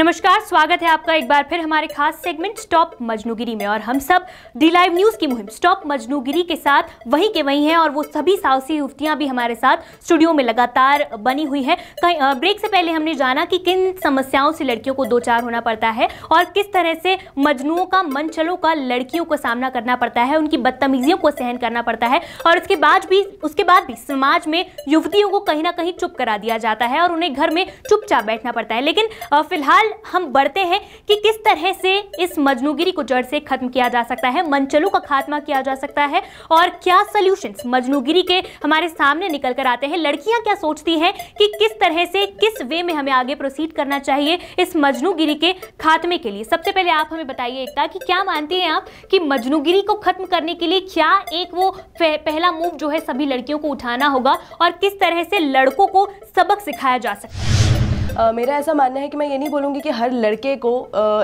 नमस्कार, स्वागत है आपका एक बार फिर हमारे खास सेगमेंट स्टॉप मजनूगिरी में। और हम सब डी लाइव न्यूज़ की मुहिम स्टॉप मजनूगिरी के साथ वहीं के वहीं हैं और वो सभी साहसी युवतियाँ भी हमारे साथ स्टूडियो में लगातार बनी हुई है। कहीं ब्रेक से पहले हमने जाना कि किन समस्याओं से लड़कियों को दो चार होना पड़ता है और किस तरह से मजनुओं का, मनचलों का, लड़कियों को सामना करना पड़ता है, उनकी बदतमीजियों को सहन करना पड़ता है और उसके बाद भी, उसके बाद भी समाज में युवतियों को कहीं ना कहीं चुप करा दिया जाता है और उन्हें घर में चुपचाप बैठना पड़ता है। लेकिन फ़िलहाल हम बढ़ते हैं कि किस तरह से इस मजनूगिरी को जड़ से खत्म किया जा सकता है, मंचलों का खात्मा किया जा सकता है, और क्या सोल्यूशंस मजनूगिरी के हमारे सामने निकल कर आते हैं? लड़कियाँ क्या सोचती हैं कि किस तरह से, किस वे में हमें आगे प्रोसीड करना चाहिए इस मजनूगिरी के खात्मे के लिए? सबसे पहले आप हमें बताइए एकता कि क्या मानती हैं आप कि मजनूगिरी को खत्म करने के लिए क्या एक वो पहला मूव जो है सभी लड़कियों को उठाना होगा, और किस तरह से लड़कों को सबक सिखाया जा सकता है? मेरा ऐसा मानना है कि मैं ये नहीं बोलूँगी कि हर लड़के को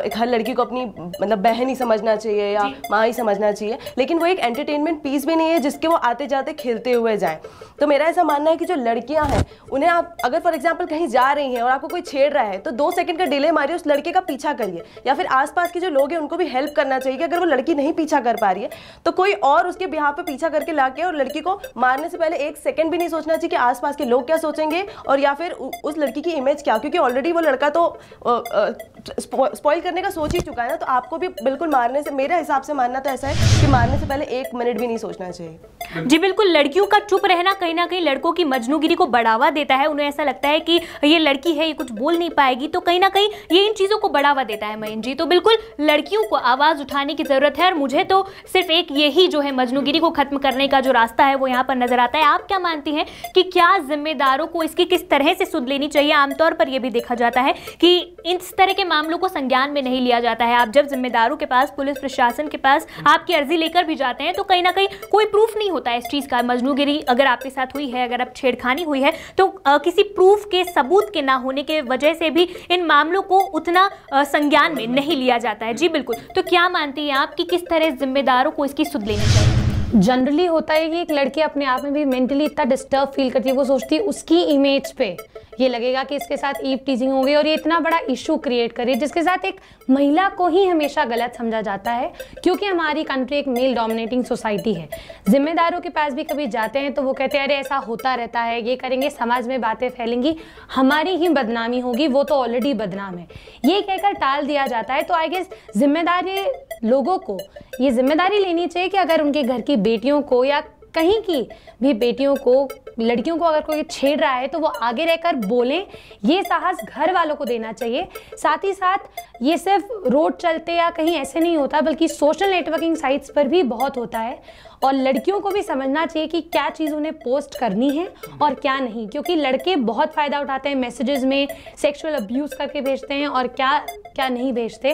एक हर लड़की को अपनी मतलब बहन ही समझना चाहिए या माँ ही समझना चाहिए लेकिन वो एक एंटरटेनमेंट पीस भी नहीं है जिसके वो आते जाते खेलते हुए जाएँ। तो मेरा ऐसा मानना है कि जो लड़कियाँ हैं उन्हें आप अगर फॉर एग्ज़ाम्पल कहीं जा रही हैं और आपको कोई छेड़ रहा है तो दो सेकंड का डिले मारिए उस लड़के का पीछा करिए। या फिर आसपास के जो लोग हैं उनको भी हेल्प करना चाहिए कि अगर वो लड़की नहीं पीछा कर पा रही है तो कोई और उसके बिहार पर पीछा करके ला के और लड़की को मारने से पहले एक सेकंड भी नहीं सोचना चाहिए कि आसपास के लोग क्या सोचेंगे और या फिर उस लड़की की इमेज क्या क्योंकि ऑलरेडी वो लड़का तो स्पॉइल करने का सोच ही चुका है ना तो आपको भी बिल्कुल मारने से, मेरे हिसाब से मानना तो ऐसा है कि मारने से पहले एक मिनट भी नहीं सोचना चाहिए। जी बिल्कुल, लड़कियों का चुप रहना कहीं ना कहीं लड़कों की मजनूगिरी को बढ़ावा देता है। उन्हें ऐसा लगता है कि ये लड़की है, ये कुछ बोल नहीं पाएगी तो कहीं ना कहीं ये इन चीज़ों को बढ़ावा देता है मयन जी। तो बिल्कुल, लड़कियों को आवाज़ उठाने की ज़रूरत है और मुझे तो सिर्फ़ एक यही जो है मजनूगिरी को खत्म करने का जो रास्ता है, वो यहाँ पर नज़र आता है। आप क्या मानती हैं कि क्या जिम्मेदारों को इसकी किस तरह से सुध लेनी चाहिए? आमतौर पर यह भी देखा जाता है कि इस तरह के मामलों को संज्ञान में नहीं लिया जाता है। आप जब जिम्मेदारों के पास, पुलिस प्रशासन के पास आपकी अर्जी लेकर भी जाते हैं तो कहीं ना कहीं कोई प्रूफ नहीं होता है इस चीज़ का। मजनूगिरी अगर आपके साथ हुई है, अगर आप छेड़खानी हुई है तो किसी प्रूफ के सबूत के ना होने के वजह से भी इन मामलों को उतना संज्ञान में नहीं लिया जाता है। जी बिल्कुल। तो क्या मानती हैं आप कि किस तरह जिम्मेदारों को इसकी सुध लेनी चाहिए? जनरली होता है कि एक लड़की अपने आप में भी मेंटली इतना डिस्टर्ब फील करती है, वो सोचती है उसकी इमेज पे ये लगेगा कि इसके साथ ईव टीजिंग होगी और ये इतना बड़ा इशू क्रिएट करे जिसके साथ एक महिला को ही हमेशा गलत समझा जाता है, क्योंकि हमारी कंट्री एक मेल डोमिनेटिंग सोसाइटी है। जिम्मेदारों के पास भी कभी जाते हैं तो वो कहते हैं, अरे, ऐसा होता रहता है, ये करेंगे, समाज में बातें फैलेंगी, हमारी ही बदनामी होगी, वो तो ऑलरेडी बदनाम है। ये कहकर टाल दिया जाता है तो आई गेस ज़िम्मेदारी लोगों को, ये ज़िम्मेदारी लेनी चाहिए कि अगर उनके घर की बेटियों को या कहीं की भी बेटियों को, लड़कियों को अगर कोई छेड़ रहा है तो वो आगे रहकर बोलें, ये साहस घर वालों को देना चाहिए। साथ ही साथ ये सिर्फ़ रोड चलते या कहीं ऐसे नहीं होता, बल्कि सोशल नेटवर्किंग साइट्स पर भी बहुत होता है। और लड़कियों को भी समझना चाहिए कि क्या चीज़ उन्हें पोस्ट करनी है और क्या नहीं, क्योंकि लड़के बहुत फ़ायदा उठाते हैं मैसेजेस में सेक्सुअल अब्यूज़ करके भेजते हैं और क्या क्या नहीं भेजते,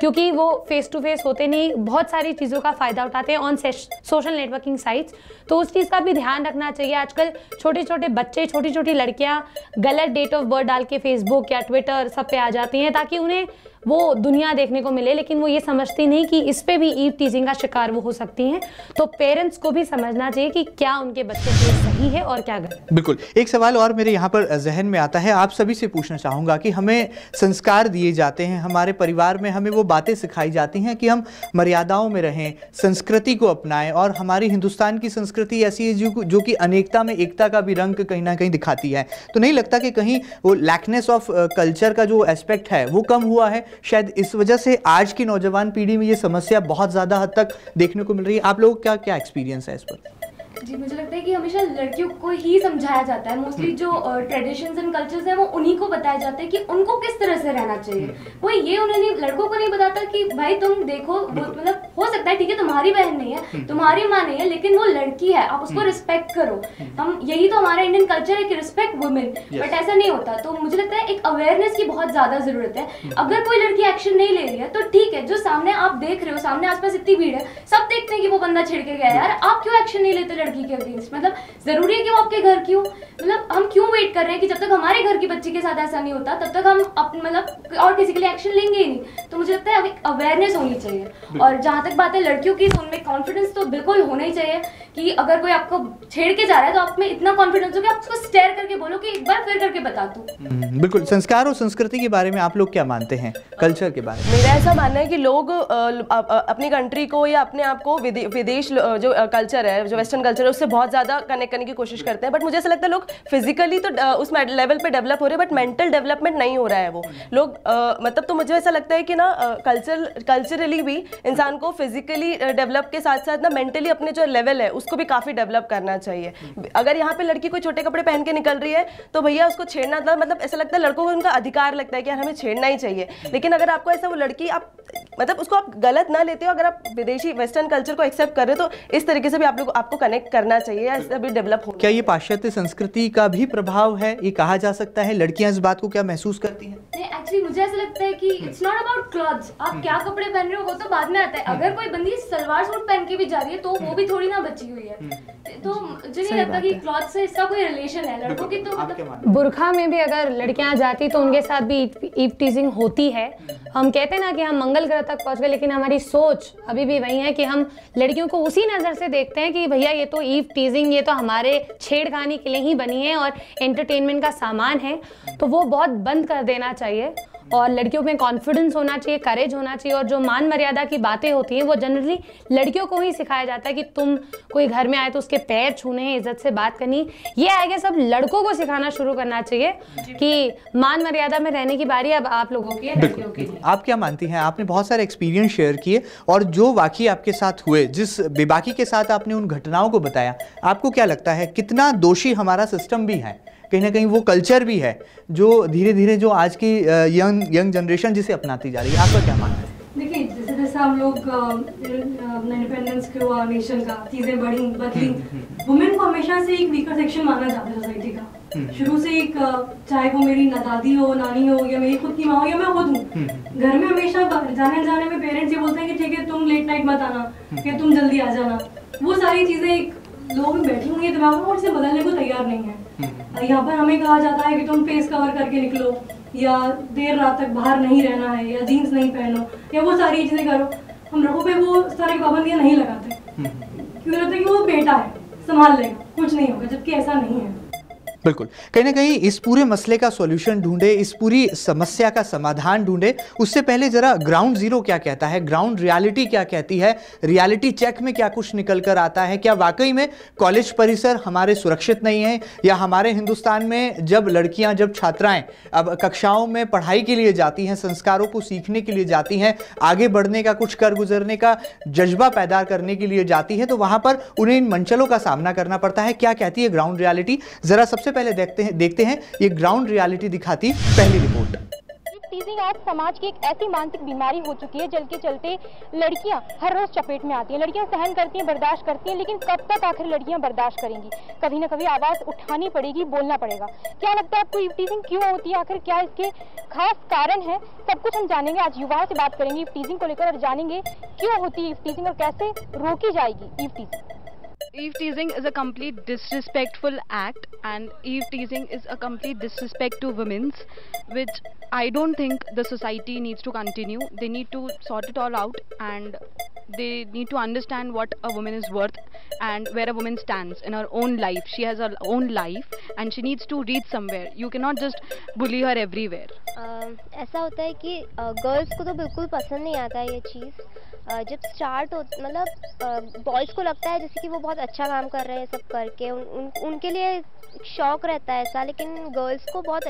क्योंकि वो फेस टू फेस होते नहीं, बहुत सारी चीज़ों का फ़ायदा उठाते हैं ऑन सोशल नेटवर्किंग साइट्स तो उस चीज़ का भी ध्यान रखना चाहिए। आजकल छोटे छोटे बच्चे छोटी छोटी लड़कियाँ गलत डेट ऑफ़ बर्थ डाल के फेसबुक या ट्विटर सब पे आ जाती हैं, ताकि उन्हें वो दुनिया देखने को मिले, लेकिन वो ये समझती नहीं कि इस पर भी ईव टीजिंग का शिकार वो हो सकती हैं। तो पेरेंट्स को भी समझना चाहिए कि क्या उनके बच्चे के सही है और क्या गलत। बिल्कुल। एक सवाल और मेरे यहाँ पर जहन में आता है। आप सभी से पूछना चाहूँगा कि हमें संस्कार दिए जाते हैं, हमारे परिवार में हमें वो बातें सिखाई जाती हैं कि हम मर्यादाओं में रहें, संस्कृति को अपनाएँ, और हमारी हिंदुस्तान की संस्कृति ऐसी है जो जो कि अनेकता में एकता का भी रंग कहीं ना कहीं दिखाती है। तो नहीं लगता कि कहीं वो लैकनेस ऑफ़ कल्चर का जो एस्पेक्ट है, वो कम हुआ है? शायद इस वजह से आज की नौजवान पीढ़ी में ये समस्या बहुत ज़्यादा हद तक देखने को मिल रही है। आप लोगों का क्या एक्सपीरियंस है इस पर? जी मुझे लगता है कि हमेशा लड़कियों को ही समझाया जाता है। Mostly hmm. जो ट्रेडिशंस एंड कल्चर्स है वो उन्हीं को बताया जाता है कि उनको किस तरह से रहना चाहिए। हम्म। कोई ये उन्होंने लड़कों को नहीं बताता कि भाई तुम देखो मतलब हो सकता है ठीक है तुम्हारी बहन नहीं है हम्म। तुम्हारी माँ नहीं है लेकिन वो लड़की है आप उसको रिस्पेक्ट करो। हम यही तो हमारा इंडियन कल्चर है कि रिस्पेक्ट वुमेन बट ऐसा नहीं होता। तो मुझे लगता है एक अवेयरनेस की बहुत ज़्यादा ज़रूरत है। अगर कोई लड़की एक्शन नहीं ले रही है तो ठीक है जो सामने आप देख रहे हो सामने आसपास इतनी भीड़ है सब देखते हैं कि वो बंदा छिड़के गया यार आप क्यों एक्शन नहीं लेते लड़की के अगेंस्ट। मतलब ज़रूरी है कि वो आपके घर की हो। मतलब हम क्यों वेट कर रहे हैं कि जब तक हमारे घर की बच्ची के साथ ऐसा नहीं होता तब तक हम अपने मतलब और किसी के लिए एक्शन लेंगे ही नहीं। तो मुझे लगता है अभी अवेयरनेस होनी चाहिए। और जहाँ तक बात है लड़कियों की तो उनमें कॉन्फिडेंस तो बिल्कुल होना ही चाहिए कि अगर कोई आपको छेड़ के जा रहा है तो आप में इतना कॉन्फिडेंस हो कि आप उसको स्टेयर करके बोलो कि एक बार फिर करके बता दो। हम्म, बिल्कुल। संस्कार और संस्कृति के बारे में आप लोग क्या मानते हैं? कल्चर के बारे में। मेरा ऐसा मानना है कि लोग अपनी कंट्री को या अपने आप को विदेश जो कल्चर है जो वेस्टर्न कल्चर है, उससे बहुत ज़्यादा कनेक्ट करने की कोशिश करते हैं। बट मुझे ऐसा लगता है, लोग फिजिकली तो उस लेवल पे डेवलप हो रहे हैं बट मेंटल डेवलपमेंट नहीं हो रहा है वो। लोग मतलब तो मुझे ऐसा लगता है कि ना कल्चर कल्चरली भी इंसान को फिजिकली डेवलप के साथ साथ ना मेंटली अपने जो लेवल है, उसको भी काफ़ी डेवलप करना चाहिए। अगर यहाँ पे लड़की कोई छोटे कपड़े पहन के निकल रही है तो भैया उसको छेड़ना था मतलब ऐसा लगता है लड़कों को उनका अधिकार लगता है कि यार हमें छेड़ना ही चाहिए। लेकिन अगर आपको ऐसा वो लड़की, आप मतलब उसको आप गलत ना लेते हो, अगर आप विदेशी वेस्टर्न कल्चर को एक्सेप्ट कर रहे हो तो इस तरीके से भी आप लोग, आपको कनेक्ट करना चाहिए इससे भी डेवलप हो क्या ये पाश्चात्य संस्कृति का भी प्रभाव है? ये कहा जा सकता है लड़कियाँ इस बात को क्या महसूस करती हैं? नहीं एक्चुअली मुझे ऐसा लगता है कि इट्स नॉट अबाउट क्लॉथ्स आप क्या कपड़े पहन रहे हो वो तो बाद में आता है। अगर कोई बंदी सलवार सूट पहन के भी जा रही है तो वो भी थोड़ी ना बची हुई है। तो मुझे नहीं लगता कि क्लॉथ से इसका कोई रिलेशन है। लड़कों की तो मतलब बुरखा में भी अगर लड़कियाँ जाती तो उनके साथ भी ईव टीजिंग होती है। हम कहते हैं ना कि हम मंगल ग्रह तक पहुँच गए लेकिन हमारी सोच अभी भी वही है कि हम लड़कियों को उसी नज़र से देखते हैं कि भैया ये तो ईव टीजिंग ये तो हमारे छेड़खानी के लिए ही बनी है और एंटरटेनमेंट का सामान है तो वो बहुत बंद कर देना चाहिए। और लड़कियों में कॉन्फिडेंस होना चाहिए करेज होना चाहिए और जो मान मर्यादा की बातें होती हैं वो जनरली लड़कियों को ही सिखाया जाता है कि तुम कोई घर में आए तो उसके पैर छूने हैं इज़्ज़त से बात करनी। ये आगे सब लड़कों को सिखाना शुरू करना चाहिए कि मान मर्यादा में रहने की बारी अब आप लोगों की है लड़कियों की। आप क्या मानती हैं? आपने बहुत सारे एक्सपीरियंस शेयर किए और जो वाकई आपके साथ हुए जिस बेबाकी के साथ आपने उन घटनाओं को बताया आपको क्या लगता है कितना दोषी हमारा सिस्टम भी है? कहीं ना कहीं वो कल्चर भी है, जो धीरे धीरे जो आज की यंग यंग जनरेशन जिसे अपनाती जा रही है। आपका क्या मानना है? देखिए, जैसे जैसे हम लोग इंडिपेंडेंस के हुआ नेशन का, चीज़ें बढ़ी, बदली वुमेन को हमेशा से एक वीकर सेक्शन माना जाता है सोसाइटी का। शुरू से एक चाहे वो मेरी न दादी हो, नानी हो, या मेरी खुद की माँ हो, या मैं खुद हूँ। घर में हमेशा जाने जाने में पेरेंट्स ये बोलते हैं कि, ठीक है, तुम लेट नाइट मत आना, कि तुम जल्दी आ जाना। वो सारी चीज़ें एक लोग बैठे होंगे है दिमाग में और इसे बदलने को तैयार नहीं है। यहाँ पर हमें कहा जाता है कि तुम फेस कवर करके निकलो या देर रात तक बाहर नहीं रहना है या जीन्स नहीं पहनो या वो सारी चीज़ें करो। हम लोगों पे वो सारी पाबंदियाँ नहीं लगाते। क्यों लगता है कि वो बेटा है संभाल लेगा कुछ नहीं होगा जबकि ऐसा नहीं है। बिल्कुल। कहीं ना कहीं इस पूरे मसले का सॉल्यूशन ढूंढे, इस पूरी समस्या का समाधान ढूंढे, उससे पहले जरा ग्राउंड ज़ीरो क्या कहता है ग्राउंड रियलिटी क्या कहती है रियलिटी चेक में क्या कुछ निकल कर आता है, क्या वाकई में कॉलेज परिसर हमारे सुरक्षित नहीं है, या हमारे हिंदुस्तान में जब लड़कियाँ, जब छात्राएँ अब कक्षाओं में पढ़ाई के लिए जाती हैं, संस्कारों को सीखने के लिए जाती हैं, आगे बढ़ने का, कुछ कर गुजरने का जज्बा पैदा करने के लिए जाती है तो वहाँ पर उन्हें इन मंचलों का सामना करना पड़ता है। क्या कहती है ग्राउंड रियलिटी जरा सबसे पहले देखते हैं देखते हैं, ये ग्राउंड रियलिटी दिखाती पहली रिपोर्ट टीजिंग आज समाज की एक ऐसी मानसिक बीमारी हो चुकी है, जल के चलते लड़कियाँ हर रोज चपेट में आती हैं। लड़कियाँ सहन करती हैं, बर्दाश्त करती हैं, लेकिन कब तक आखिर लड़कियाँ बर्दाश्त करेंगी? कभी ना कभी आवाज़ उठानी पड़ेगी, बोलना पड़ेगा। क्या लगता है आपको टीजिंग क्यों होती है? आखिर क्या इसके खास कारण है? सब कुछ हम जानेंगे, आज युवाओं से बात करेंगे टीजिंग को लेकर और जानेंगे क्यों होती है टीजिंग और कैसे रोकी जाएगी teasing Eve teasing is a complete disrespectful act, and Eve teasing is a complete disrespect to women's, which I don't think the society needs to continue. They need to sort it all out, and they need to understand what a woman is worth and where a woman stands in her own life. She has her own life, and she needs to reach somewhere. You cannot just bully her everywhere. अ, ऐसा होता है कि girls को तो बिल्कुल पसंद नहीं आता ये चीज़ अ, जब स्टार्ट हो मतलब बॉयज़ को लगता है जैसे कि वो बहुत अच्छा काम कर रहे हैं सब करके उन, उन, उनके लिए शौक रहता है ऐसा लेकिन गर्ल्स को बहुत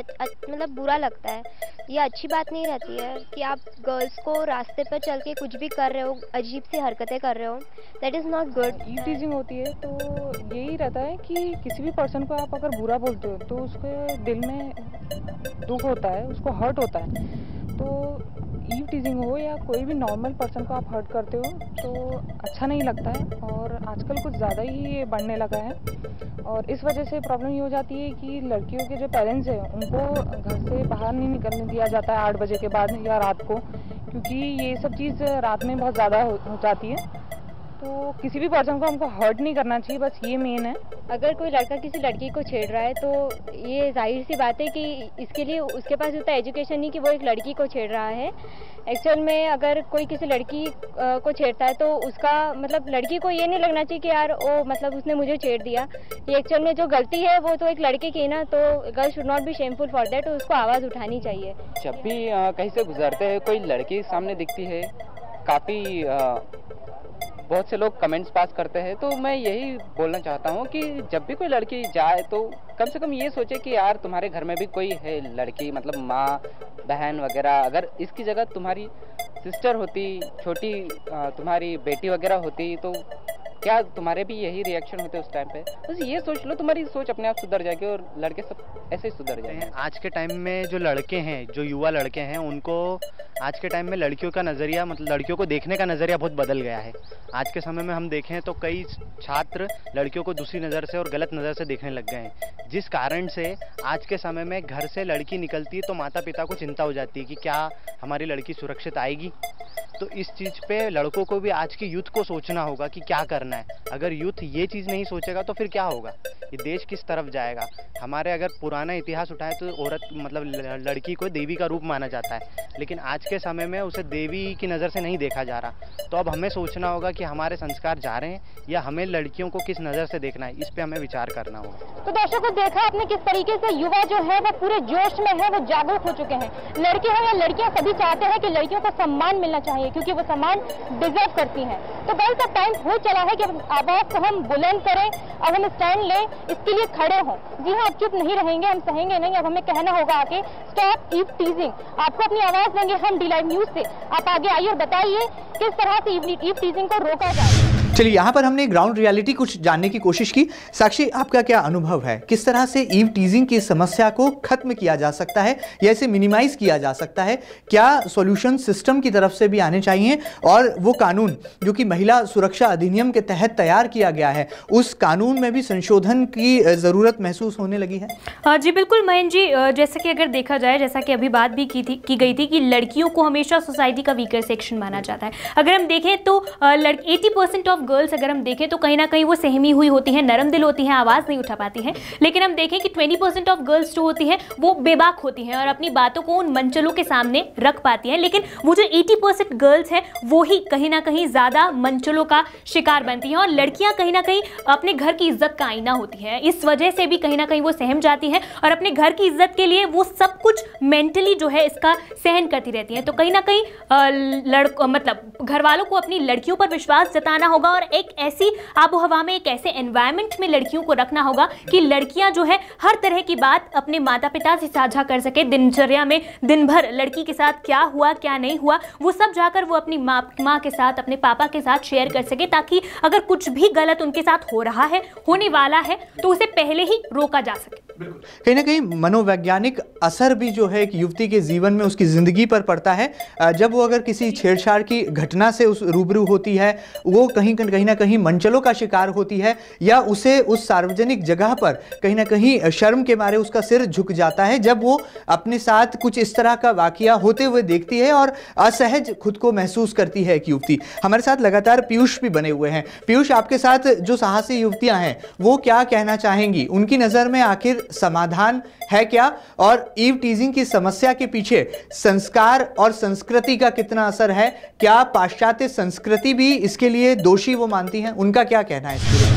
मतलब बुरा लगता है। ये अच्छी बात नहीं रहती है कि आप गर्ल्स को रास्ते पर चल के कुछ भी कर रहे हो अजीब सी हरकतें कर रहे हो that is not good eve teasing होती है तो यही रहता है कि किसी भी पर्सन को आप अगर बुरा बोलते हो तो उसके दिल में दुख होता है उसको हर्ट होता है। तो ईव टीजिंग हो या कोई भी नॉर्मल पर्सन को आप हर्ट करते हो तो अच्छा नहीं लगता है और आजकल कुछ ज़्यादा ही ये बढ़ने लगा है। और इस वजह से प्रॉब्लम ये हो जाती है कि लड़कियों के जो पेरेंट्स हैं उनको घर से बाहर नहीं निकलने दिया जाता है आठ बजे के बाद या रात को क्योंकि ये सब चीज़ रात में बहुत ज़्यादा हो, हो जाती है। तो किसी भी पर्सन को हमको हर्ट नहीं करना चाहिए बस ये मेन है। अगर कोई लड़का किसी लड़की को छेड़ रहा है तो ये ज़ाहिर सी बात है कि इसके लिए उसके पास उतना एजुकेशन नहीं कि वो एक लड़की को छेड़ रहा है। एक्चुअल में अगर कोई किसी लड़की को छेड़ता है तो उसका मतलब लड़की को ये नहीं लगना चाहिए कि यार ओ मतलब उसने मुझे छेड़ दिया। ये एक्चुअल में जो गलती है वो तो एक लड़के की है ना तो girl should not be shameful for that उसको आवाज़ उठानी चाहिए। जब भी कहीं से गुजरते हैं कोई लड़की सामने दिखती है काफ़ी बहुत से लोग कमेंट्स पास करते हैं तो मैं यही बोलना चाहता हूँ कि जब भी कोई लड़की जाए तो कम से कम ये सोचे कि यार, तुम्हारे घर में भी कोई है लड़की मतलब माँ, बहन वगैरह, अगर इसकी जगह तुम्हारी सिस्टर होती, छोटी तुम्हारी बेटी वगैरह होती तो क्या तुम्हारे भी यही रिएक्शन होते उस टाइम पे? बस ये सोच लो तुम्हारी सोच अपने आप सुधर जाएगी और लड़के सब ऐसे ही सुधर जाएँगे। आज के टाइम में जो लड़के हैं जो युवा लड़के हैं उनको आज के टाइम में लड़कियों का नज़रिया मतलब लड़कियों को देखने का नज़रिया बहुत बदल गया है। आज के समय में हम देखें तो कई छात्र लड़कियों को दूसरी नज़र से और गलत नज़र से देखने लग गए हैं। जिस कारण से आज के समय में घर से लड़की निकलती है तो माता पिता को चिंता हो जाती है कि क्या हमारी लड़की सुरक्षित आएगी? तो इस चीज़ पे लड़कों को भी आज की यूथ को सोचना होगा कि क्या करना है। अगर यूथ ये चीज़ नहीं सोचेगा तो फिर क्या होगा? ये देश किस तरफ़ जाएगा? हमारे अगर पुराना इतिहास उठाएँ तो औरत मतलब लड़की को देवी का रूप माना जाता है। लेकिन आज के समय में उसे देवी की नज़र से नहीं देखा जा रहा। तो अब हमें सोचना होगा कि हमारे संस्कार जा रहे हैं या हमें लड़कियों को किस नज़र से देखना है, इस पर हमें विचार करना होगा। तो दर्शकों देखा आपने किस तरीके से युवा जो है वो पूरे जोश में है, वो जागरूक हो चुके हैं। लड़के हैं या लड़कियाँ सभी चाहते हैं कि लड़कियों को सम्मान मिलना चाहिए, क्योंकि वो सम्मान डिजर्व करती हैं। तो अब टाइम हो चला है कि आवाज़ को हम बुलंद करें, अब हम स्टैंड लें, इसके लिए खड़े हों। जी हाँ अब चुप नहीं रहेंगे, हम सहेंगे नहीं, अब हमें कहना होगा आके स्टॉप ईव टीजिंग आपको अपनी आवाज़ देंगे हम डी लाइव न्यूज़ से। आप आगे आइए और बताइए किस तरह से ईव टीजिंग को रोका जाए। चलिए, यहाँ पर हमने ग्राउंड रियलिटी कुछ जानने की कोशिश की। साक्षी, आपका क्या अनुभव है? किस तरह से ईव टीजिंग की समस्या को खत्म किया जा सकता है या इसे मिनिमाइज किया जा सकता है? क्या सॉल्यूशन सिस्टम की तरफ़ से भी आने चाहिए? और वो कानून, जो कि महिला सुरक्षा अधिनियम के तहत तैयार किया गया है, उस कानून में भी संशोधन की ज़रूरत महसूस होने लगी है? जी, बिल्कुल मयन जी। जैसे कि अगर देखा जाए, जैसा कि अभी बात भी की थी, की गई थी कि लड़कियों को हमेशा सोसाइटी का वीकर सेक्शन माना जाता है। अगर हम देखें तो एटी परसेंट ऑफ़ गर्ल्स अगर हम देखें तो कहीं ना कहीं वो सहमी हुई होती हैं, नरम दिल होती हैं, आवाज़ नहीं उठा पाती हैं। लेकिन हम देखें कि ट्वेंटी परसेंट ऑफ़ गर्ल्स जो होती हैं, वो बेबाक होती हैं और अपनी बातों को उन मंचलों के सामने रख पाती हैं। लेकिन वो जो एटी परसेंट गर्ल्स हैं, वो ही कहीं ना कहीं ज़्यादा मंचलों का शिकार बनती हैं और लड़कियाँ कहीं ना कहीं अपने घर की इज़्ज़त का आईना होती हैं। इस वजह से भी कहीं ना कहीं वो सहम जाती हैं और अपने घर की इज़्ज़त के लिए वो सब कुछ मेंटली जो है इसका सहन करती रहती हैं। तो कहीं ना कहीं लड़क मतलब घर वालों को अपनी लड़कियों पर विश्वास जताना होगा और एक ऐसी आबो हवा में, एक ऐसे एनवायरमेंट में लड़कियों को रखना होगा कि लड़कियाँ जो है, हर तरह की बात अपने माता पिता से साझा कर सके। दिनचर्या में दिन भर लड़की के साथ क्या हुआ, क्या नहीं हुआ, वो सब जाकर वो अपनी माँ माँ के साथ, अपने पापा के साथ शेयर कर सके ताकि अगर कुछ भी गलत उनके साथ हो रहा है, होने वाला है तो उसे पहले ही रोका जा सके। कहीं ना कहीं मनोवैज्ञानिक असर भी जो है एक युवती के जीवन में उसकी ज़िंदगी पर पड़ता है। जब वो अगर किसी छेड़छाड़ की घटना से उस रूबरू होती है, वो कहीं कहीं ना कहीं मंचलों का शिकार होती है या उसे उस सार्वजनिक जगह पर कहीं ना कहीं शर्म के मारे उसका सिर झुक जाता है, जब वो अपने साथ कुछ इस तरह का वाकया होते हुए देखती है और असहज खुद को महसूस करती है एक युवती। हमारे साथ लगातार पीयूष भी बने हुए हैं। पीयूष, आपके साथ जो साहसी युवतियाँ हैं, वो क्या कहना चाहेंगी? उनकी नज़र में आखिर समाधान है क्या? और ईव टीजिंग की समस्या के पीछे संस्कार और संस्कृति का कितना असर है? क्या पाश्चात्य संस्कृति भी इसके लिए दोषी वो मानती है? उनका क्या कहना है इसके लिए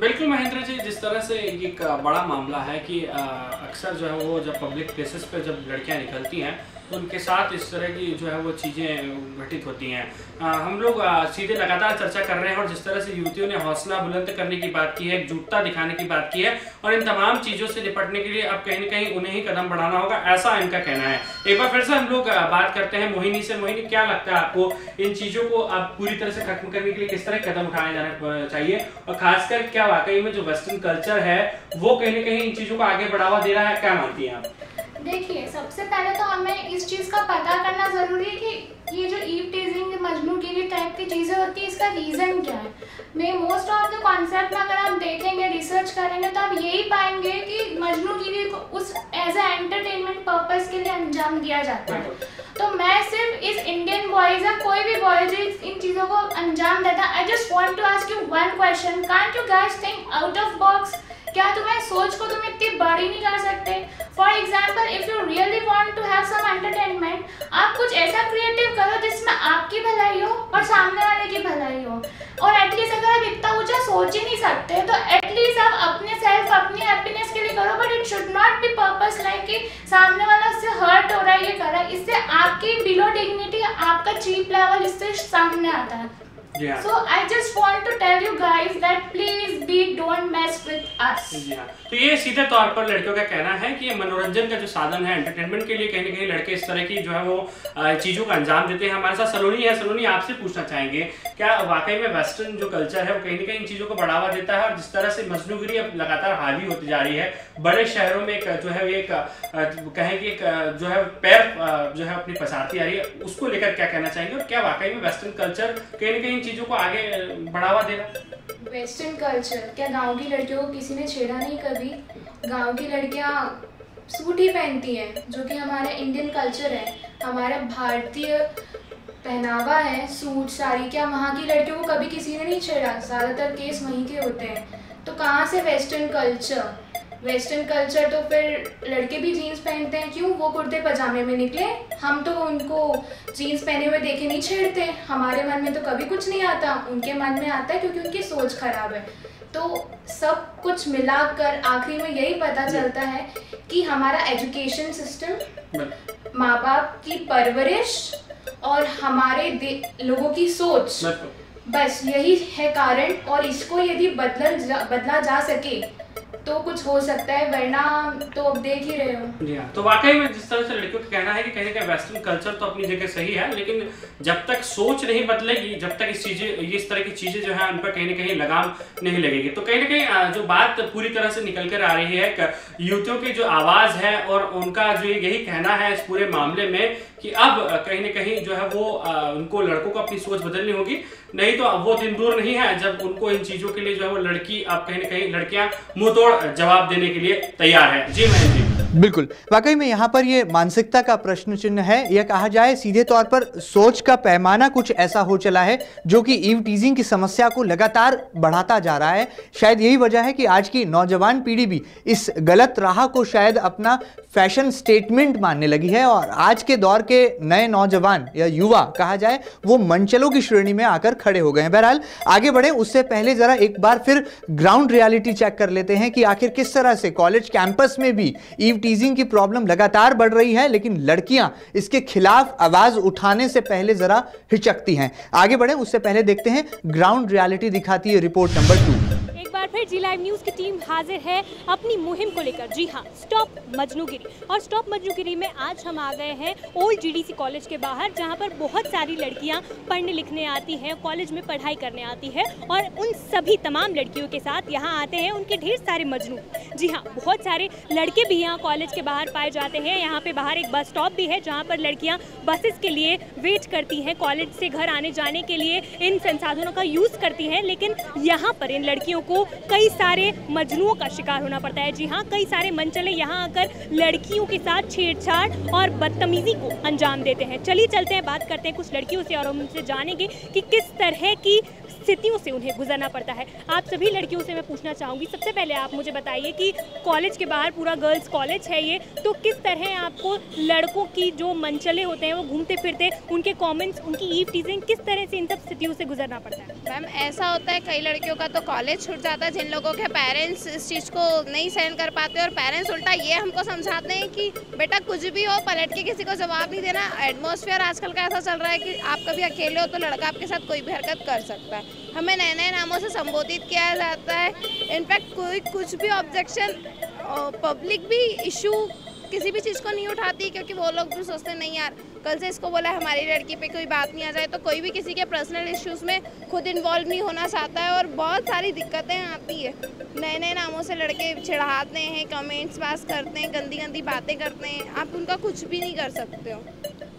बिल्कुल महेंद्र जी, जिस तरह से एक बड़ा मामला है कि अक्सर जो है वो जब पब्लिक प्लेसेस पे जब लड़कियाँ निकलती हैं उनके साथ इस तरह की जो है वो चीज़ें घटित होती हैं। हम लोग सीधे लगातार चर्चा कर रहे हैं और जिस तरह से युवतियों ने हौसला बुलंद करने की बात की है, एकजुटता दिखाने की बात की है और इन तमाम चीज़ों से निपटने के लिए अब कहीं ना कहीं उन्हें ही कदम बढ़ाना होगा, ऐसा इनका कहना है। एक बार फिर से हम लोग बात करते हैं मोहिनी से। मोहिनी, क्या लगता है आपको इन चीज़ों को अब पूरी तरह से खत्म करने के लिए किस तरह कदम उठाए जाने चाहिए? और खासकर क्या वाकई में जो वेस्टर्न कल्चर है, वो कहीं ना कहीं इन चीज़ों को आगे बढ़ावा दे रहा है, क्या मानती हैं आप? देखिए, सबसे पहले तो हमें इस चीज़ का पता करना ज़रूरी है कि ये जो ईव टीजिंग मजनूगिरी टाइप की चीज़ें होती है, इसका रीज़न क्या है? मैं मोस्ट ऑफ़ द कॉन्सेप्ट में अगर आप देखेंगे रिसर्च करेंगे तो आप यही पाएँगे कि मजनूगिरी को उस एज ए एंटरटेनमेंट पर्पस के लिए अंजाम दिया जाता है। तो मैं सिर्फ़ इस इंडियन बॉयज़ या कोई भी बॉय जो इस- इन चीज़ों को अंजाम देता I just want to ask you one question can't you guys think out of box क्या तुम्हारी सोच को तुम इतनी बड़ी नहीं कर सकते? For example if you really want to have some entertainment आप कुछ ऐसा क्रिएटिव करो जिसमें आपकी भलाई हो और सामने वाले की भलाई हो। और एटलीस्ट अगर आप इतना ऊँचा सोच ही नहीं सकते तो एटलीस्ट आप अपने सेल्फ अपनी हैप्पीनेस के लिए करो but it should not be purpose like कि सामने वाला उससे हर्ट हो रहा है, ये कर रहा है। इससे आपकी बिलो डिग्निटी आपका चीप लेवल इससे सामने आता है। हाँ So I just want to tell you guys that please be don't mess with us. हाँ तो ये सीधे तौर पर लड़कियों का कहना है कि ये मनोरंजन का जो साधन है एंटरटेनमेंट के लिए कहीं ना कहीं लड़के इस तरह की जो है वो चीज़ों का अंजाम देते हैं। हमारे साथ सलोनी है। सलोनी आपसे पूछना चाहेंगे क्या वाकई में वेस्टर्न जो कल्चर है वो कहीं ना कहीं इन चीज़ों को बढ़ावा देता है? और जिस तरह से मजनूगिरी अब लगातार हावी होती जा रही है बड़े शहरों में एक जो है एक कहें कि एक जो है पैर जो है अपनी पसारती आ रही है उसको लेकर क्या कहना चाहेंगे? और क्या वाकई में वेस्टर्न कल्चर कहीं ना कहीं चीज़ों को आगे बढ़ावा दे रहा वेस्टर्न कल्चर, क्या गाँव की लड़कियों को किसी ने छेड़ा नहीं कभी? गाँव की लड़कियाँ सूट ही पहनती हैं, जो कि हमारा इंडियन कल्चर है। हमारा भारतीय पहनावा है, सूट, साड़ी, क्या वहाँ की लड़कियों को कभी किसी ने नहीं छेड़ा? ज़्यादातर केस वहीं के होते हैं। तो कहाँ से वेस्टर्न कल्चर? वेस्टर्न कल्चर तो फिर लड़के भी जीन्स पहनते हैं क्यों? वो कुर्ते पजामे में निकले हम तो उनको जीन्स पहने हुए देखे नहीं छेड़ते। हमारे मन में तो कभी कुछ नहीं आता उनके मन में आता है क्योंकि उनकी सोच खराब है। तो सब कुछ मिलाकर आखिरी में यही पता चलता है कि हमारा एजुकेशन सिस्टम माँ बाप की परवरिश और हमारे लोगों की सोच। बस यही है कारण और इसको यदि बदल जा, बदला जा सके तो कुछ हो सकता है, वरना तो अब देख ही रहे हो। हाँ तो वाकई में जिस तरह से लड़कियों का कहना है कि कहीं ना कहीं वेस्टर्न कल्चर तो अपनी जगह सही है, लेकिन जब तक सोच नहीं बदलेगी, जब तक इस चीज़ें इस तरह की चीज़ें जो है, उन पर कहीं ना कहीं लगाम नहीं लगेगी। तो कहीं ना कहीं जो बात पूरी तरह से निकल कर आ रही है युवतियों की जो आवाज़ है और उनका जो यही कहना है इस पूरे मामले में कि अब कहीं ना कहीं जो है वो उनको लड़कों को अपनी सोच बदलनी होगी। नहीं तो अब वो दिन दूर नहीं है जब उनको इन चीज़ों के लिए जो है वो लड़की, अब कहीं ना कहीं लड़कियाँ मुँह तोड़ जवाब देने के लिए तैयार है। जी महेंद्र जी। बिल्कुल। वाकई में यहाँ पर ये मानसिकता का प्रश्न चिन्ह है। यह कहा जाए, सीधे तौर पर सोच का पैमाना कुछ ऐसा हो चला है, जो कि ईव टीजिंग की समस्या को लगातार बढ़ाता जा रहा है। शायद यही वजह है कि आज की नौजवान पीढ़ी भी इस गलत राह को शायद अपना फ़ैशन स्टेटमेंट मानने लगी है। और आज के दौर के नए नौजवान या युवा, कहा जाए, वो मंचलों की श्रेणी में आकर खड़े हो गए हैं। बहरहाल, आगे बढ़े, उससे पहले जरा एक बार फिर ग्राउंड रियलिटी चेक कर लेते हैं कि आखिर किस तरह से कॉलेज कैंपस में भी ईव टीजिंग की प्रॉब्लम लगातार बढ़ रही है, लेकिन लड़कियाँ इसके खिलाफ आवाज़ उठाने से पहले जरा हिचकती हैं। आगे बढ़े, उससे पहले देखते हैं ग्राउंड रियलिटी दिखाती है रिपोर्ट नंबर टू फिर जी लाइव न्यूज़ की टीम हाजिर है अपनी मुहिम को लेकर। जी हाँ स्टॉप मजनूगिरी और स्टॉप मजनूगिरी में आज हम आ गए हैं ओल्ड जीडीसी कॉलेज के बाहर, जहाँ पर बहुत सारी लड़कियाँ पढ़ने लिखने आती हैं कॉलेज में पढ़ाई करने आती है, और उन सभी तमाम लड़कियों के साथ यहाँ आते हैं। उनके ढेर सारे मजनू। जी हाँ बहुत सारे लड़के भी यहाँ कॉलेज के बाहर पाए जाते हैं। यहाँ पे बाहर एक बस स्टॉप भी है, जहाँ पर लड़कियाँ बसेस के लिए वेट करती हैं कॉलेज से घर आने जाने के लिए। इन संसाधनों का यूज़ करती हैं, लेकिन यहाँ पर इन लड़कियों को कई सारे मजनुओं का शिकार होना पड़ता है। जी हाँ कई सारे मंचले यहाँ आकर लड़कियों के साथ छेड़छाड़ और बदतमीजी को अंजाम देते हैं। चलिए चलते हैं, बात करते हैं कुछ लड़कियों से और हम उनसे जानेंगे कि किस तरह की स्थितियों से उन्हें गुजरना पड़ता है। आप सभी लड़कियों से मैं पूछना चाहूँगी, सबसे पहले आप मुझे बताइए कि कॉलेज के बाहर पूरा गर्ल्स कॉलेज है ये। तो किस तरह आपको लड़कों की जो मंचले होते हैं, वो घूमते फिरते, उनके कमेंट्स उनकी ईव टीजिंग किस तरह से इन सब स्थितियों से गुजरना पड़ता है? मैम, ऐसा होता है कई लड़कियों का तो कॉलेज छूट जाता है, जिन लोगों के पेरेंट्स इस चीज़ को नहीं सहन कर पाते और पेरेंट्स उल्टा ये हमको समझाते हैं कि, बेटा, कुछ भी हो, पलट के किसी को जवाब नहीं देना। एटमोसफियर आजकल का ऐसा चल रहा है कि आप कभी अकेले हो तो लड़का आपके साथ कोई भी हरकत कर सकता है। हमें नए नए नामों से संबोधित किया जाता है। इनफैक्ट कोई कुछ भी ऑब्जेक्शन पब्लिक भी इशू किसी भी चीज़ को नहीं उठाती क्योंकि वो लोग भी सोचते नहीं यार, कल से इसको बोला हमारी लड़की पे कोई बात नहीं आ जाए तो कोई भी किसी के पर्सनल इश्यूज़ में खुद इन्वॉल्व नहीं होना चाहता है और बहुत सारी दिक्कतें आती है। नए नए नामों से लड़के चिढ़ाते हैं कमेंट्स पास करते हैं गंदी गंदी बातें करते हैं, आप उनका कुछ भी नहीं कर सकते हो।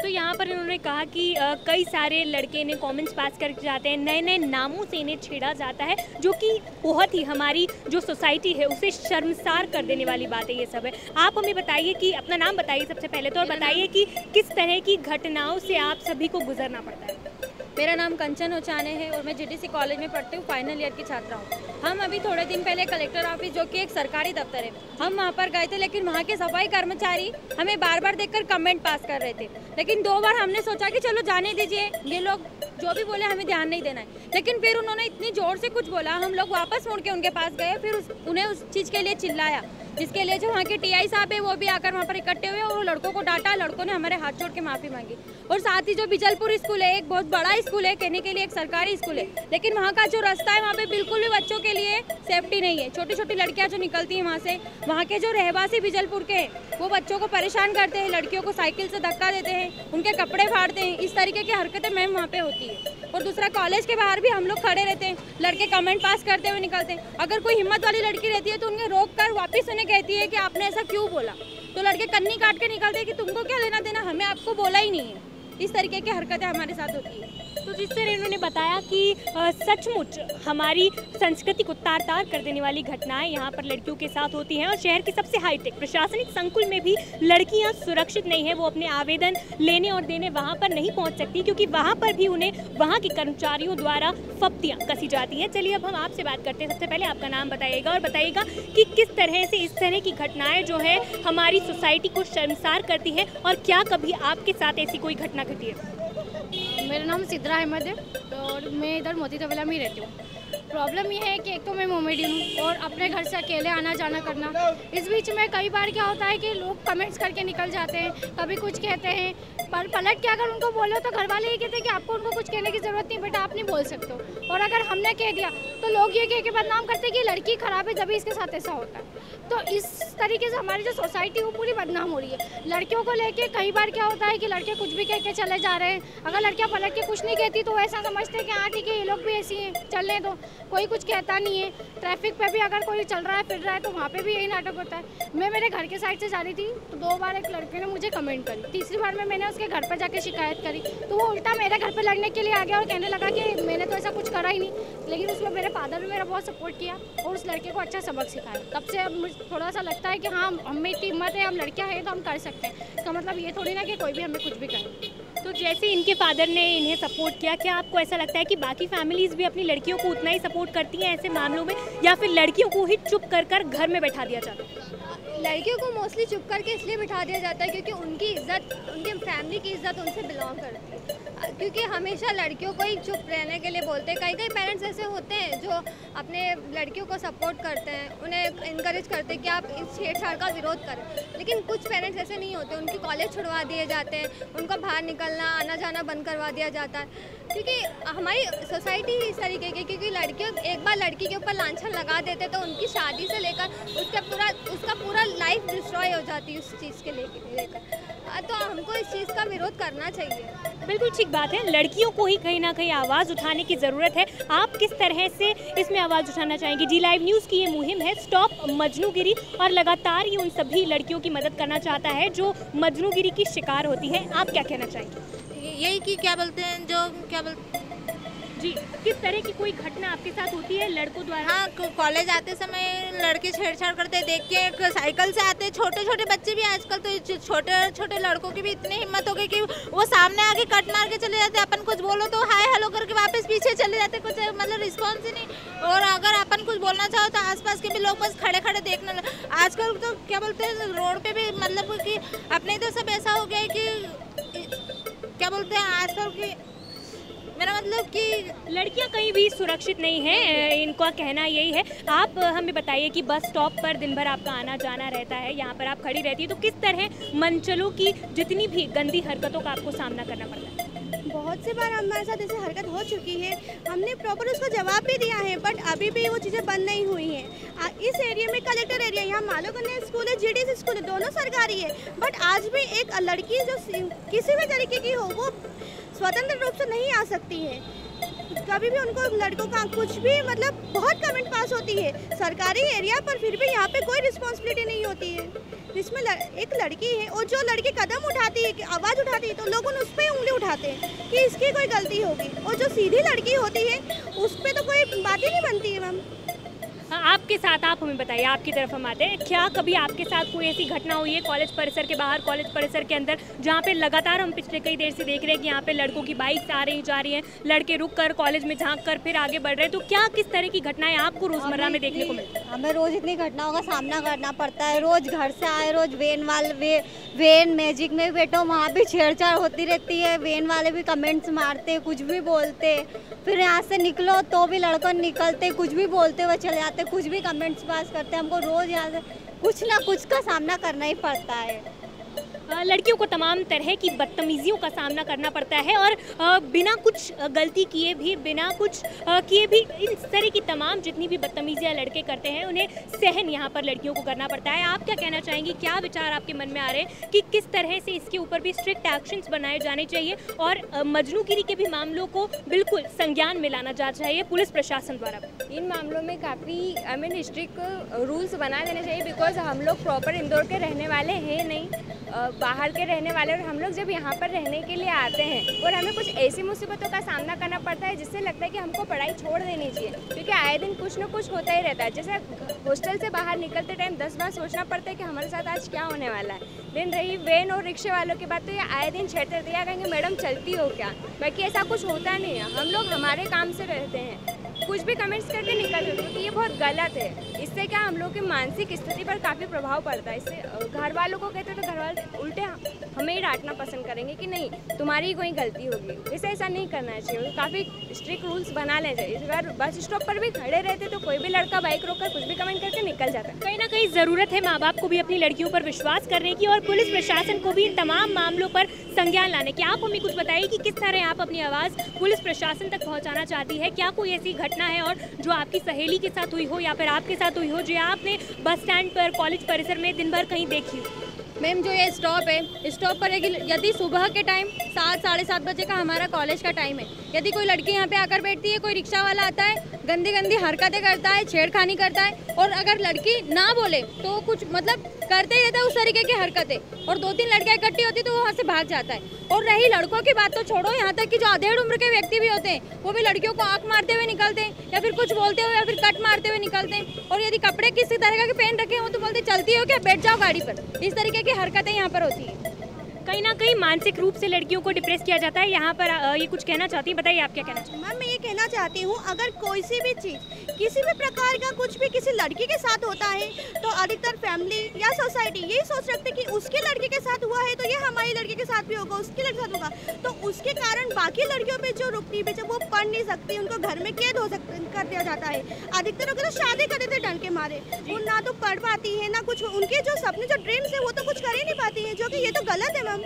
तो यहाँ पर इन्होंने कहा कि आ, कई सारे लड़के इन्हें कमेंट्स पास करके जाते हैं नए नए नामों से इन्हें छेड़ा जाता है जो कि बहुत ही हमारी जो सोसाइटी है उसे शर्मसार कर देने वाली बात है ये सब है। आप हमें बताइए कि अपना नाम बताइए सबसे पहले तो और बताइए कि किस तरह की घटनाओं से आप सभी को गुजरना पड़ता है। मेरा नाम कंचन ओचाने है और मैं जीडीसी कॉलेज में पढ़ती हूँ फाइनल ईयर की छात्रा हूँ। हम अभी थोड़े दिन पहले कलेक्टर ऑफ़िस जो कि एक सरकारी दफ्तर है, हम वहाँ पर गए थे, लेकिन वहाँ के सफ़ाई कर्मचारी हमें बार बार देखकर कमेंट पास कर रहे थे। लेकिन दो बार हमने सोचा कि चलो जाने दीजिए, ये लोग जो भी बोले हमें ध्यान नहीं देना है। लेकिन फिर उन्होंने इतनी ज़ोर से कुछ बोला, हम लोग वापस मुड़ के उनके पास गए, फिर उन्हें उस चीज़ के लिए चिल्लाया, जिसके लिए जो वहाँ के टीआई साहब है, वो भी आकर वहाँ पर इकट्ठे हुए और लड़कों को डांटा, लड़कों ने हमारे हाथ छोड़ के माफ़ी मांगी। और साथ ही जो बिजलपुर स्कूल है, एक बहुत बड़ा स्कूल है, कहने के लिए एक सरकारी स्कूल है। लेकिन वहाँ का जो रास्ता है, वहाँ पे बिल्कुल भी बच्चों के लिए सेफ्टी नहीं है। छोटी छोटी लड़कियाँ जो निकलती हैं वहाँ से, वहाँ के जो रहवासी बिजलपुर के हैं, वो बच्चों को परेशान करते हैं, लड़कियों को साइकिल से धक्का देते हैं, उनके कपड़े फाड़ते हैं। इस तरीके की हरकतें मैम वहाँ पे होती है। और दूसरा कॉलेज के बाहर भी हम लोग खड़े रहते हैं, लड़के कमेंट पास करते हुए निकलते हैं। अगर कोई हिम्मत वाली लड़की रहती है तो उन्हें रोक कर वापस उन्हें कहती है कि आपने ऐसा क्यों बोला? तो लड़के कन्नी काट के निकलते हैं कि तुमको क्या लेना देना हमें आपको बोला ही नहीं है। इस तरीके की हरकतें हमारे साथ होती है। तो जिस तरह इन्होंने बताया कि सचमुच हमारी संस्कृति को तार तार कर देने वाली घटनाएँ यहाँ पर लड़कियों के साथ होती हैं और शहर की सबसे हाईटेक प्रशासनिक संकुल में भी लड़कियाँ सुरक्षित नहीं है, वो अपने आवेदन लेने और देने वहाँ पर नहीं पहुँच सकती क्योंकि वहाँ पर भी उन्हें, वहाँ के कर्मचारियों द्वारा फप्तियाँ कसी जाती हैं। चलिए अब हम आपसे बात करते हैं। सबसे पहले आपका नाम बताइएगा और बताइएगा कि किस तरह से इस तरह की घटनाएँ जो है, हमारी सोसाइटी को शर्मसार करती है और क्या कभी आपके साथ ऐसी कोई घटना घटी है? मेरा नाम सिद्रा अहमद है और मैं इधर मोती तबेला में ही रहती हूँ। प्रॉब्लम ये है कि एक तो मैं मोमेडियन हूँ और अपने घर से अकेले आना जाना करना। इस बीच में कई बार क्या होता है कि लोग कमेंट्स करके निकल जाते हैं, कभी कुछ कहते हैं। पर पलट के अगर उनको बोलो तो घर वाले ये कहते हैं कि आपको उनको कुछ कहने की ज़रूरत नहीं, बेटा आप नहीं बोल सकते हो। और अगर हमने कह दिया तो लोग ये कह के बदनाम करते हैं कि लड़की ख़राब है, जब इसके साथ ऐसा होता है। तो इस तरीके से हमारी जो सोसाइटी वो पूरी बदनाम हो रही है। लड़कियों को लेके कई बार क्या होता है कि लड़के कुछ भी कह के चले जा रहे हैं। अगर लड़कियाँ पलट के कुछ नहीं कहती तो ऐसा समझते हैं कि हाँ ठीक है, ये लोग भी ऐसी हैं, चलने दो। कोई कुछ कहता नहीं है। ट्रैफ़िक पे भी अगर कोई चल रहा है, फिर रहा है तो वहाँ पे भी यही नाटक होता है। मैं मेरे घर के साइड से जा रही थी तो दो बार एक लड़के ने मुझे कमेंट करी। तीसरी बार में मैंने उसके घर पर जाके शिकायत करी। तो वो उल्टा मेरे घर पर लड़ने के लिए आ गया और कहने लगा कि मैंने तो ऐसा कुछ करा ही नहीं। लेकिन उसमें मेरे फादर ने मेरा बहुत सपोर्ट किया और उस लड़के को अच्छा सबक सिखाया। तब से अब मुझे थोड़ा सा लगता है कि हाँ हम इतनी हिम्मत है, हम लड़कियाँ हैं तो हम कर सकते हैं। इसका मतलब ये थोड़ी ना कि कोई भी हमें कुछ भी करे। तो जैसे इनके फादर ने इन्हें सपोर्ट किया, क्या आपको ऐसा लगता है कि बाकी फैमिलीज़ भी अपनी लड़कियों को उतना ही सपोर्ट करती हैं ऐसे मामलों में, या फिर लड़कियों को ही चुप कर कर घर में बैठा दिया जाता है? लड़कियों को मोस्टली चुप करके इसलिए बिठा दिया जाता है क्योंकि उनकी इज़्ज़त, उनकी फैमिली की इज़्ज़त उनसे बिलोंग करती है। क्योंकि हमेशा लड़कियों को ही चुप रहने के लिए बोलते हैं। कई कई पेरेंट्स ऐसे होते हैं जो अपने लड़कियों को सपोर्ट करते हैं, उन्हें इनक्रेज करते हैं कि आप इस छेड़छाड़ का विरोध करें। लेकिन कुछ पेरेंट्स ऐसे नहीं होते, उनकी कॉलेज छुड़वा दिए जाते हैं, उनको बाहर निकलना आना जाना बंद करवा दिया जाता है। क्योंकि हमारी सोसाइटी ही इस तरीके की क्योंकि लड़कियों, एक बार लड़की के ऊपर लांछन लगा देते तो उनकी शादी से लेकर उसका पूरा उसका पूरा लाइफ डिस्ट्रॉय हो जाती है उस चीज़ के लेके- लेकर तो हमको इस चीज़ का विरोध करना चाहिए। बिल्कुल ठीक बात है, लड़कियों को ही कहीं ना कहीं आवाज़ उठाने की ज़रूरत है। आप किस तरह से इसमें आवाज़ उठाना चाहेंगे? जी लाइव न्यूज़ की ये मुहिम है स्टॉप मजनूगिरी और लगातार ये उन सभी लड़कियों की मदद करना चाहता है, जो मजनूगिरी की शिकार होती है। आप क्या कहना चाहेंगे? यही कि क्या बोलते हैं जो क्या बोलते जी किस तरह की कोई घटना आपके साथ होती है लड़कों द्वारा? हाँ कॉलेज आते समय लड़के छेड़छाड़ करते देख के एक साइकिल से आते छोटे छोटे बच्चे भी आजकल तो छोटे छोटे लड़कों की भी इतनी हिम्मत हो गई कि वो सामने आके कट मार के चले जाते अपन कुछ बोलो तो हाय हेलो करके वापस पीछे चले जाते कुछ मतलब रिस्पॉन्स ही नहीं। और अगर अपन कुछ बोलना चाहो तो आसपास के भी लोग बस खड़े खड़े देखने आजकल तो क्या बोलते हैं रोड पे भी मतलब कि अपने तो सब ऐसा हो गया है कि क्या बोलते हैं आजकल की मेरा मतलब कि लड़कियाँ कहीं भी सुरक्षित नहीं हैं इनका कहना यही है। आप हमें बताइए कि बस स्टॉप पर दिन भर आपका आना जाना रहता है, यहाँ पर आप खड़ी रहती है तो किस तरह मंचलों की जितनी भी गंदी हरकतों का आपको सामना करना पड़ता है? बहुत से बार हमारे साथ ऐसी हरकत हो चुकी है। हमने प्रॉपर उसको जवाब भी दिया है बट अभी भी वो चीज़ें बंद नहीं हुई हैं। इस एरिया में कलेक्टर एरिया यहाँ मालो कन्या स्कूल है जी स्कूल है, दोनों सरकारी है। बट आज भी एक लड़की जो किसी भी तरीके की हो, वो स्वतंत्र रूप से नहीं आ सकती है। कभी भी उनको लड़कों का कुछ भी मतलब बहुत कमेंट पास होती है। सरकारी एरिया पर फिर भी यहाँ पे कोई रिस्पॉन्सिबिलिटी नहीं होती है। इसमें एक लड़की है और जो लड़की कदम उठाती है, आवाज़ उठाती है तो लोग उन उस पर उंगली उठाते हैं कि इसकी कोई गलती होगी। और जो सीधी लड़की होती है उस पर तो कोई बात ही नहीं बनती है, मैम। आपके साथ आप हमें बताइए आपकी तरफ़ हम आते हैं। क्या कभी आपके साथ कोई ऐसी घटना हुई है कॉलेज परिसर के बाहर कॉलेज परिसर के अंदर जहाँ पे लगातार हम पिछले कई देर से देख रहे हैं कि यहाँ पे लड़कों की बाइक्स आ रही जा रही हैं लड़के रुक कर कॉलेज में झाँक कर फिर आगे बढ़ रहे हैं? तो क्या किस तरह की घटनाएँ आपको रोज़मर्रा में देखने को मिलती है हमें रोज इतनी घटनाओं का सामना करना पड़ता है। रोज घर से आए रोज वेन वाले वे, वेन मैजिक में बैठो वहाँ भी छेड़छाड़ होती रहती है। वेन वाले भी कमेंट्स मारते कुछ भी बोलते। फिर यहाँ से निकलो तो भी लड़कों निकलते कुछ भी बोलते हुए चले जाते कुछ भी कमेंट्स पास करते हैं, हमको रोज यहाँ से कुछ ना कुछ का सामना करना ही पड़ता है। लड़कियों को तमाम तरह की बदतमीजियों का सामना करना पड़ता है और बिना कुछ गलती किए भी, बिना कुछ किए भी इन तरह की तमाम जितनी भी बदतमीजियाँ लड़के करते हैं, उन्हें सहन यहाँ पर लड़कियों को करना पड़ता है। आप क्या कहना चाहेंगी? क्या विचार आपके मन में आ रहे हैं कि किस तरह से इसके ऊपर भी स्ट्रिक्ट एक्शंस बनाए जाने चाहिए और मजनूगिरी के भी मामलों को बिल्कुल संज्ञान में लाना जा चाहिए पुलिस प्रशासन द्वारा? इन मामलों में काफ़ी आई मीन स्ट्रिक्ट रूल्स बना देने चाहिए बिकॉज़ हम लोग प्रॉपर इंदौर के रहने वाले हैं, नहीं? बाहर के रहने वाले और हम लोग जब यहाँ पर रहने के लिए आते हैं और हमें कुछ ऐसी मुसीबतों का सामना करना पड़ता है जिससे लगता है कि हमको पढ़ाई छोड़ देनी चाहिए क्योंकि आए दिन कुछ ना कुछ होता ही रहता है। जैसे हॉस्टल से बाहर निकलते टाइम दस बार सोचना पड़ता है कि हमारे साथ आज क्या होने वाला है। दिन रही वैन और रिक्शे वालों की बात तो ये आए दिन छेड़ते दिया कहेंगे मैडम चलती हो क्या? बाकी ऐसा कुछ होता नहीं है। हम लोग हमारे काम से रहते हैं। कुछ भी कमेंट्स करके निकल जाते हैं, क्योंकि ये बहुत गलत है। इससे क्या हम लोग की मानसिक स्थिति पर काफ़ी प्रभाव पड़ता है। इससे घर वालों को कहते हैं तो घर वाले उल्टे हमें ही डांटना पसंद करेंगे कि नहीं, तुम्हारी कोई गलती होगी। वैसे ऐसा नहीं करना चाहिए काफ़ी स्ट्रिक्ट रूल्स बना लेना चाहिए इस बार बस स्टॉप पर भी खड़े रहते तो कोई भी लड़का बाइक रोक कुछ भी कमेंट करके निकल जाता। कहीं ना कहीं ज़रूरत है माँ बाप को भी अपनी लड़कियों पर विश्वास करने की और पुलिस प्रशासन को भी इन तमाम मामलों पर संज्ञान लाने की। आप हमें कुछ बताइए कि किस तरह आप अपनी आवाज़ पुलिस प्रशासन तक पहुँचाना चाहती है? क्या कोई ऐसी घटना है और जो आपकी सहेली के साथ हुई हो या फिर आपके साथ हुई हो, जो आपने बस स्टैंड पर कॉलेज परिसर में दिन भर कहीं देखी मैम, जो ये स्टॉप है स्टॉप पर यदि सुबह के टाइम सात, साढ़े सात बजे का हमारा कॉलेज का टाइम है, यदि कोई लड़की यहाँ पे आकर बैठती है, कोई रिक्शा वाला आता है गंदी गंदी हरकतें करता है, छेड़खानी करता है, और अगर लड़की ना बोले तो कुछ मतलब करते ही रहता है उस तरीके की हरकतें, और दो तीन लड़कियाँ इकट्ठी होती तो वो वहाँ से भाग जाता है। और रही लड़कों की बात तो छोड़ो, यहाँ तक कि जो अधेड़ उम्र के व्यक्ति भी होते हैं, वो भी लड़कियों को आँख मारते हुए निकलते हैं, या फिर कुछ बोलते हुए, या फिर कट मारते हुए निकलते हैं, और यदि कपड़े किसी तरह के पहन रखे हो तो बोलते चलती हो क्या? बैठ जाओ गाड़ी पर। इस तरीके की हरकतें यहाँ पर होती है। कहीं ना कहीं मानसिक रूप से लड़कियों को डिप्रेस किया जाता है। यहाँ पर ये कुछ कहना चाहती है? बताइए, आप क्या कहना चाहते हैं? मैम कहना चाहती हूँ, अगर कोई सी भी चीज़, किसी भी प्रकार का कुछ भी किसी लड़की के साथ होता है तो अधिकतर फैमिली या सोसाइटी यही सोच रखते कि उसके लड़के के साथ हुआ है तो ये हमारी लड़की के साथ भी होगा, उसके लड़के साथ होगा। तो उसके कारण बाकी लड़कियों पे जो रुकती है जब वो पढ़ नहीं सकती, उनको घर में कैद हो सक, कर दिया जाता है। अधिकतर लोग तो शादी कर देते डर के मारे। वो ना तो पढ़ पाती है, ना कुछ, उनके जो सपने, जो ड्रीम्स है, वो तो कुछ कर ही नहीं पाती है, जो कि ये तो गलत है मैम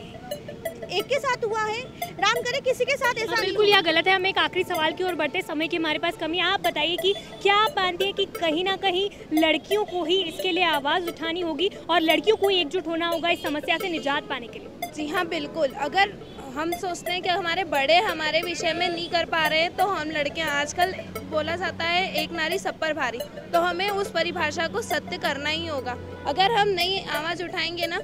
एक के साथ हुआ है। राम करे किसी के साथ ऐसा हाँ, बिल्कुल यह गलत है। हमें एक आखिरी सवाल की ओर बढ़ते समय की हमारे पास कमी। आप बताइए कि क्या आप मानती है कि कहीं ना कहीं लड़कियों को ही इसके लिए आवाज़ उठानी होगी और लड़कियों को ही एकजुट होना होगा इस समस्या से निजात पाने के लिए? जी हाँ बिल्कुल। अगर हम सोचते हैं कि हमारे बड़े हमारे विषय में नहीं कर पा रहे हैं तो हम लड़कियाँ आजकल बोला जाता है एक नारी सब पर भारी। तो हमें उस परिभाषा को सत्य करना ही होगा। अगर हम नहीं आवाज़ उठाएँगे ना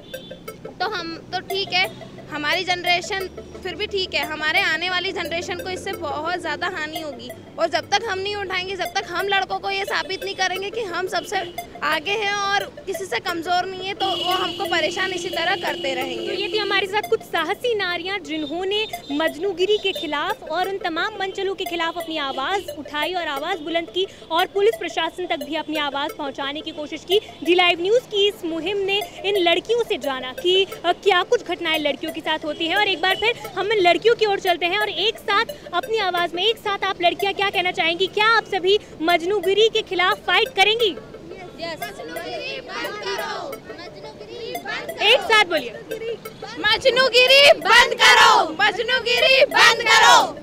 तो हम तो ठीक है हमारी जनरेशन फिर भी ठीक है। हमारे आने वाली जनरेशन को इससे बहुत ज़्यादा हानि होगी। और जब तक हम नहीं उठाएँगे, जब तक हम लड़कों को ये साबित नहीं करेंगे कि हम सबसे आगे हैं और किसी से कमज़ोर नहीं है तो वो हमको परेशान इसी तरह करते रहेंगे। तो ये थी हमारे साथ कुछ साहसी नारियाँ, जिन्होंने मजनूगिरी के खिलाफ और उन तमाम मंचलों के खिलाफ अपनी आवाज़ उठाई और आवाज़ बुलंद की और पुलिस प्रशासन तक भी अपनी आवाज़ पहुँचाने की कोशिश की। डी लाइव न्यूज़ की इस मुहिम ने इन लड़कियों से जाना कि क्या कुछ घटनाएँ लड़कियों के साथ होती है और एक बार फिर हम लड़कियों की ओर चलते हैं और एक साथ अपनी आवाज़ में, एक साथ आप लड़कियाँ क्या कहना चाहेंगी? क्या आप सभी मजनूगिरी के खिलाफ फाइट करेंगी? एक साथ बोलिए। मजनूगिरी बंद करो। मजनूगिरी बंद करो।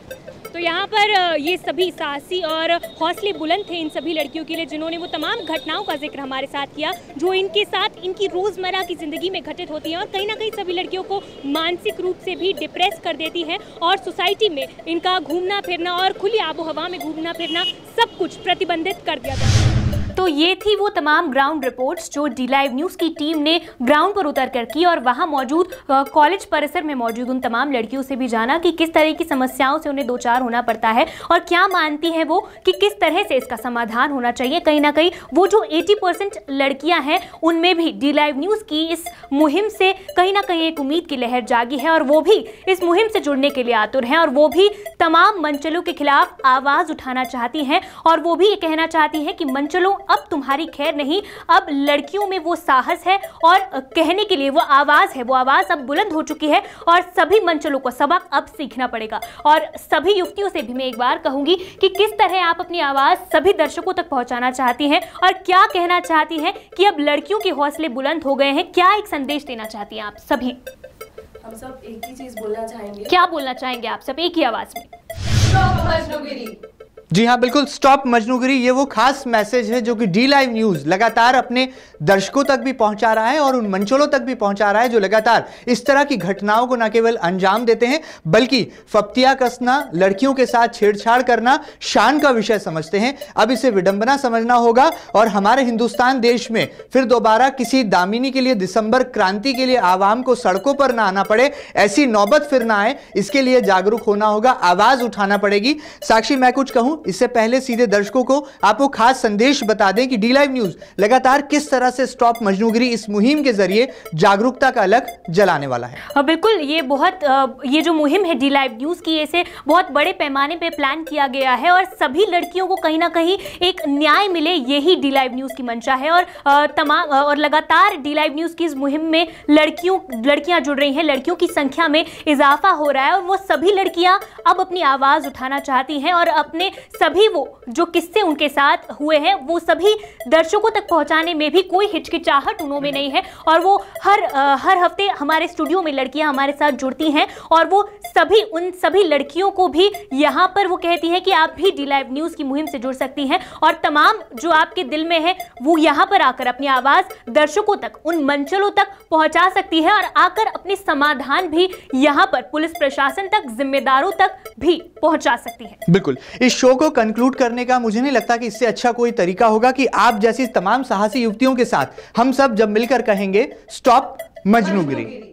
तो यहाँ पर ये सभी साहसी और हौसले बुलंद थे इन सभी लड़कियों के लिए जिन्होंने वो तमाम घटनाओं का ज़िक्र हमारे साथ किया, जो इनके साथ इनकी रोज़मर्रा की ज़िंदगी में घटित होती हैं और कहीं ना कहीं सभी लड़कियों को मानसिक रूप से भी डिप्रेस कर देती हैं और सोसाइटी में इनका घूमना फिरना और खुली आबो हवा में घूमना फिरना सब कुछ प्रतिबंधित कर दिया गया तो ये थी वो तमाम ग्राउंड रिपोर्ट्स जो डी लाइव न्यूज़ की टीम ने ग्राउंड पर उतर कर की और वहाँ मौजूद कॉलेज परिसर में मौजूद उन तमाम लड़कियों से भी जाना कि किस तरह की समस्याओं से उन्हें दो चार होना पड़ता है और क्या मानती हैं वो कि किस तरह से इसका समाधान होना चाहिए। कहीं ना कहीं वो जो 80 परसेंट लड़कियाँ हैं, उनमें भी डी लाइव न्यूज़ की इस मुहिम से कहीं ना कहीं एक उम्मीद की लहर जागी है और वो भी इस मुहिम से जुड़ने के लिए आतुर हैं और वो भी तमाम मंचलों के खिलाफ आवाज़ उठाना चाहती हैं और वो भी ये कहना चाहती हैं कि मंचलों अब तुम्हारी खैर नहीं अब लड़कियों में वो साहस है और कहने के लिए वो आवाज़ है वो आवाज़ अब बुलंद हो चुकी है और सभी मंचलों को सबक अब सीखना पड़ेगा। और सभी युवतियों से भी मैं एक बार कहूँगी कि किस तरह आप अपनी आवाज़ सभी दर्शकों तक पहुंचाना चाहती हैं और क्या कहना चाहती हैं कि अब लड़कियों के हौसले बुलंद हो गए हैं क्या एक संदेश देना चाहती हैं आप सभी? हम सब एक ही चीज़ बोलना चाहेंगे। क्या बोलना चाहेंगे आप सब एक ही आवाज़ में? जी हाँ बिल्कुल स्टॉप मजनूगिरी, ये वो खास मैसेज है जो कि डी लाइव न्यूज़ लगातार अपने दर्शकों तक भी पहुँचा रहा है और उन मंचलों तक भी पहुँचा रहा है जो लगातार इस तरह की घटनाओं को न केवल अंजाम देते हैं, बल्कि फप्तिया कसना, लड़कियों के साथ छेड़छाड़ करना, शान का विषय समझते हैं। अब इसे विडंबना समझना होगा और हमारे हिंदुस्तान देश में फिर दोबारा किसी दामिनी के लिए, दिसंबर क्रांति के लिए आवाम को सड़कों पर ना आना पड़े, ऐसी नौबत फिर ना आए, इसके लिए जागरूक होना होगा, आवाज़ उठाना पड़ेगी। साक्षी, मैं कुछ कहूँ इससे पहले सीधे दर्शकों को आपको खास संदेश बता दें कि डी लाइव न्यूज़ लगातार किस तरह से स्टॉप मजनूगिरी इस मुहिम के ज़रिए जागरूकता का अलग जलाने वाला है। बिल्कुल, ये बहुत ये जो मुहिम है डी लाइव न्यूज़ की, इसे बहुत बड़े पैमाने पे प्लान किया गया है और सभी लड़कियों को कहीं ना कहीं एक न्याय मिले, यही डी लाइव न्यूज़ की मंशा है। और तमाम और लगातार डी लाइव न्यूज़ की इस मुहिम में लड़कियों, लड़कियाँ जुड़ रही हैं, लड़कियों की संख्या में इजाफा हो रहा है और वो सभी लड़कियाँ अब अपनी आवाज़ उठाना चाहती हैं और अपने सभी वो, जो किस्से उनके साथ हुए हैं, वो सभी दर्शकों तक पहुँचाने में भी कोई हिचकिचाहट उन्हों में नहीं है। और वो हर हर हफ़्ते हमारे स्टूडियो में लड़कियाँ हमारे साथ जुड़ती हैं और वो सभी, उन सभी लड़कियों को भी यहाँ पर वो कहती है कि आप भी डी लाइव न्यूज़ की मुहिम से जुड़ सकती हैं और तमाम जो आपके दिल में है, वो यहाँ पर आकर अपनी आवाज़ दर्शकों तक, उन मंचलों तक पहुँचा सकती है और आकर अपने समाधान भी यहाँ पर पुलिस प्रशासन तक, जिम्मेदारों तक भी पहुँचा सकती है। बिल्कुल, इस शो को कंक्लूड करने का मुझे नहीं लगता कि इससे अच्छा कोई तरीका होगा कि आप जैसी तमाम साहसी युवतियों के साथ हम सब जब मिलकर कहेंगे स्टॉप मजनूगिरी